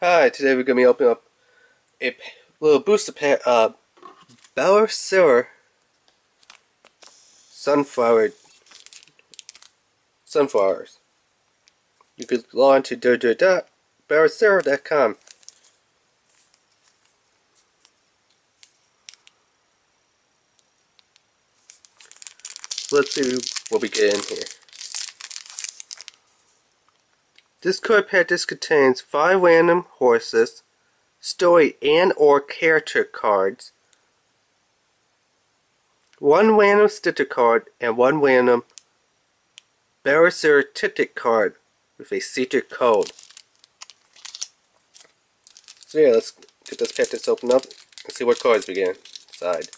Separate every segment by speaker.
Speaker 1: Hi, today we're going to be opening up a little booster uh, pack of Bella Sara Sunflower Sunflowers. You can log on to www.bellasara.com. Let's see what we get in here. This card pack contains 5 random horses, story and or character cards, 1 random sticker card, and 1 random ticket card with a secret code. So yeah, let's get this pack just open up and see what cards we get inside.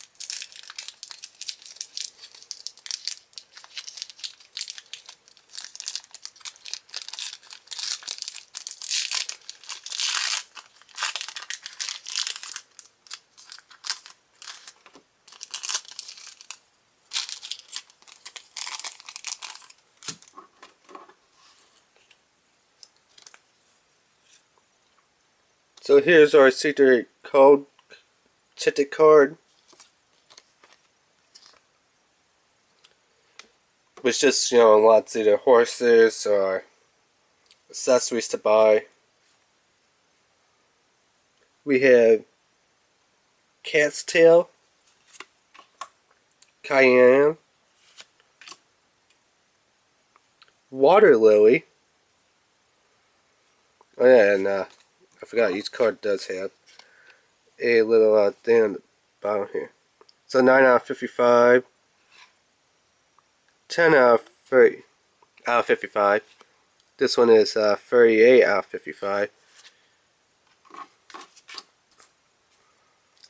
Speaker 1: So here's our secret code ticket card. Which just, you know, lots either horses or accessories to buy. We have Cat's Tail, Cayenne, Water Lily, and uh, I forgot each card does have a little uh, thing on the bottom here. So 9 out of 55, 10 out of 30 out of 55. This one is uh, 38 out of 55.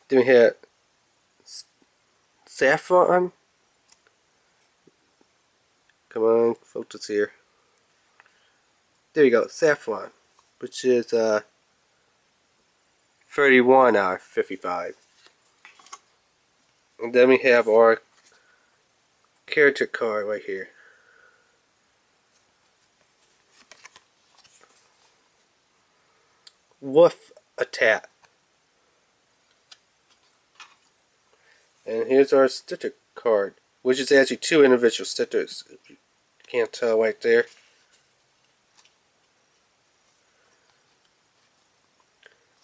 Speaker 1: Then we have Saffron. Come on, focus here. There you go, Saffron, which is uh, 31 out of 55. And then we have our character card right here. Wolf Attack. And here's our sticker card, which is actually two individual stickers, if you can't tell right there.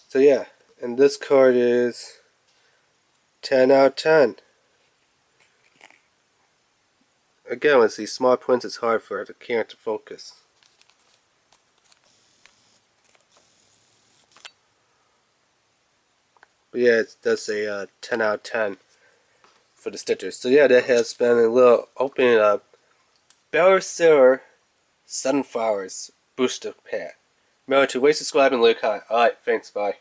Speaker 1: So yeah, and this card is 10 out of 10. Again, with these small points, it's hard for the camera to focus. But yeah, it does say uh, 10 out of 10 for the stickers. So yeah, that has been a little opening up Bella Sara Sunflowers booster pack. Remember to rate, subscribe, and like. Alright, thanks, bye.